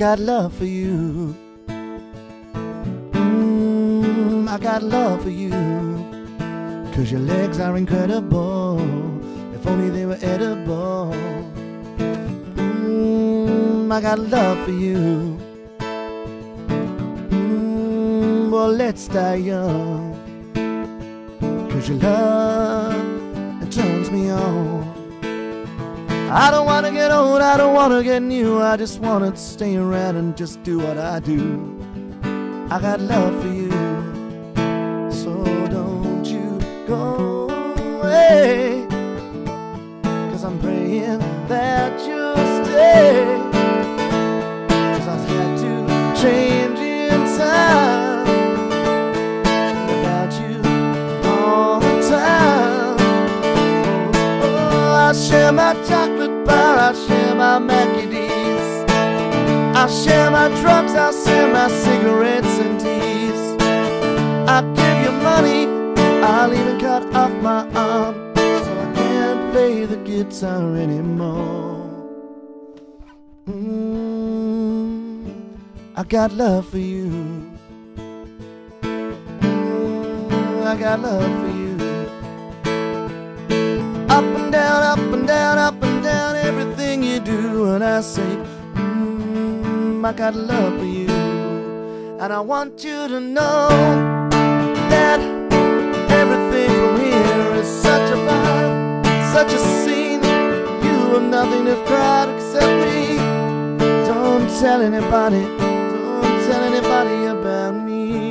got love for you. Mm, I got love for you. Cause your legs are incredible. If only they were edible. Mm, I got love for you. Mm, well, let's die young. Cause your love, it turns me on. I don't wanna get old, I don't wanna get new. I just wanna stay around and just do what I do. I got love for you, so don't you go I share my chocolate bar, I share my Mackie D's. I share my drugs, I share my cigarettes and teas. I give you money, I'll even cut off my arm so I can't play the guitar anymore. Mm, I got love for you. Mm, I got love for you. Up and down, up and down, up and down, everything you do, and I say, mm, I got love for you. And I want you to know that everything from here is such a vibe, such a scene. You have nothing to cry except me. Don't tell anybody, don't tell anybody about me.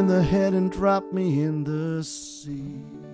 In the head and drop me in the sea.